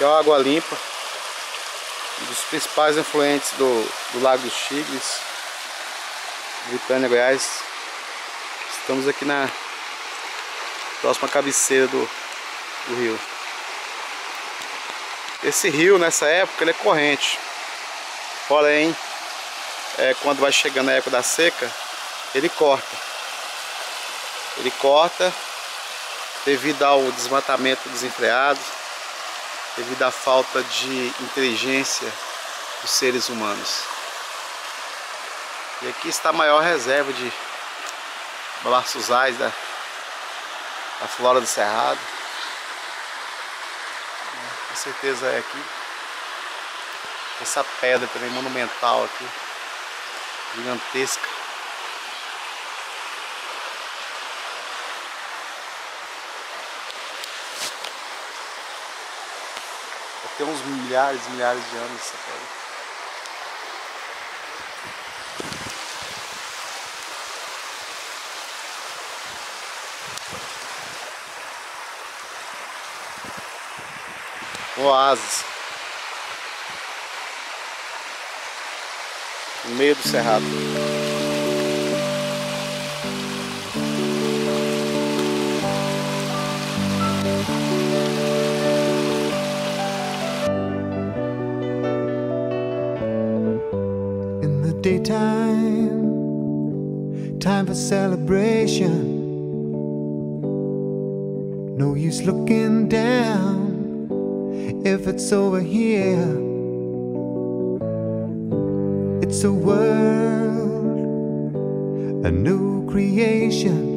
que é uma água limpa, um dos principais influentes do, do Lago dos Tigres, Vitânia, Goiás. Estamos aqui na próxima cabeceira do, do rio. Esse rio nessa época ele é corrente, porém é, quando vai chegando a época da seca ele corta. Ele corta devido ao desmatamento desenfreado devido à falta de inteligência dos seres humanos. E aqui está a maior reserva de balaçuzais da, da flora do cerrado. Com certeza é aqui. Essa pedra também monumental aqui, gigantesca. Tem uns milhares e milhares de anos essa pedra. Oásis. No meio do cerrado. Daytime, time for celebration. No use looking down if it's over here. It's a world, a new creation,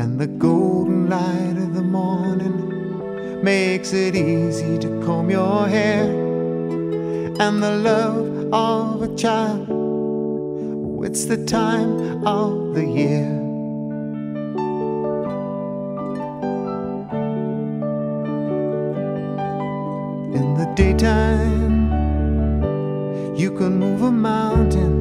and the golden light of the morning makes it easy to comb your hair and the love of a child. Oh, it's the time of the year. In the daytime, you can move a mountain